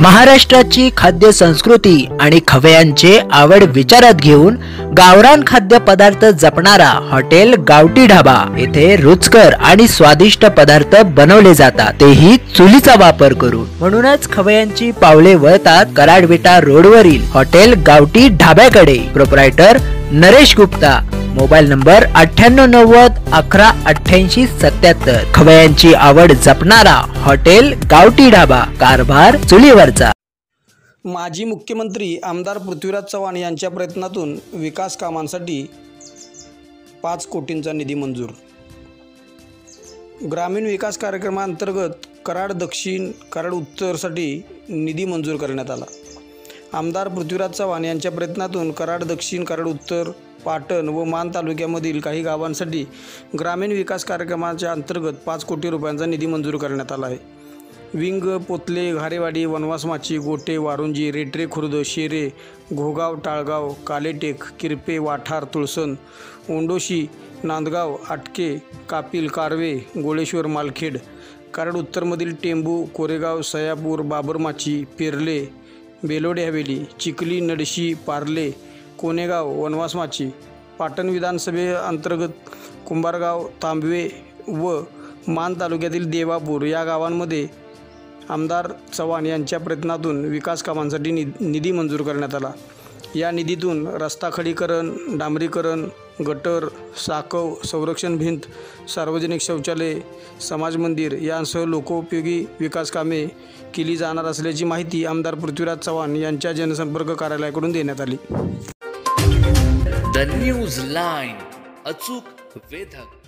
महाराष्ट्राची खाद्य संस्कृती आणि खवयांचे आवड विचारात घेऊन गावरान खाद्य पदार्थ जपणारा हॉटेल गावठी ढाबा येथे रुचकर आणि स्वादिष्ट पदार्थ बनवले जातात. तेही चुलीचा वापर करून. म्हणूनच खवयांची पावले वळतात कराडविटा रोडवरील हॉटेल गावटी ढाब्याकडे. Proprietor Naresh Gupta. Mobile number अठ्ठ्याण्णव नव्वद अकरा अठ्ठ्याऐंशी सत्याहत्तर. खवयांची आवड जपणारा हॉटेल गावठी ढाबा कारभार चुलीवरचा. माजी मुख्यमंत्री आमदार पृथ्वीराज चव्हाण यांच्या प्रयत्नातून विकास कामांसाठी पाच कोटींचा निधी मंजूर. ग्रामीण विकास कार्यक्रमाअंतर्गत कराड दक्षिण कराड उत्तरसाठी निधी मंजूर करण्यात आला. आमदार पृथ्वीराज चव्हाण यांच्या प्रयत्नातून कराड दक्षिण कराड उत्तर पाटण व मान तालुक्यामधील काही गावांसाठी ग्रामीण विकास कार्यक्रमाच्या अंतर्गत पाच कोटी रुपयांचा निधी मंजूर करण्यात आला आहे. विंग पोतले घारेवाडी वनवास माची गोटे वारुंजी रेटरे खुर्द शेरे घोगाव टाळगाव कालेटेक किरपे वाठार तुळसण ओंडोशी नांदगाव आटके कापिल कारवे गोळेश्वर मालखेड कराड उत्तरमधील टेंबू कोरेगाव सयापूर बाबरमाची पेरले बेलोडे हवेली चिखली नडशी पार्ले कोनेगाव वनवासमाची पाटण विधानसभेअंतर्गत कुंभारगाव तांबवे व मान तालुक्यातील देवापूर या गावांमध्ये आमदार चव्हाण यांच्या प्रयत्नातून विकास कामांसाठी नि निधी मंजूर करण्यात आला. या निधीतून रस्ता खडीकरण डांबरीकरण गटर साकव संरक्षण भिंत सार्वजनिक शौचालय समाज मंदिर यांसह लोकोपयोगी विकासकामे केली जाणार असल्याची माहिती आमदार पृथ्वीराज चव्हाण यांच्या जनसंपर्क कार्यालयाकडून देण्यात आली. द न्यूज लाईन अचूक वेधक.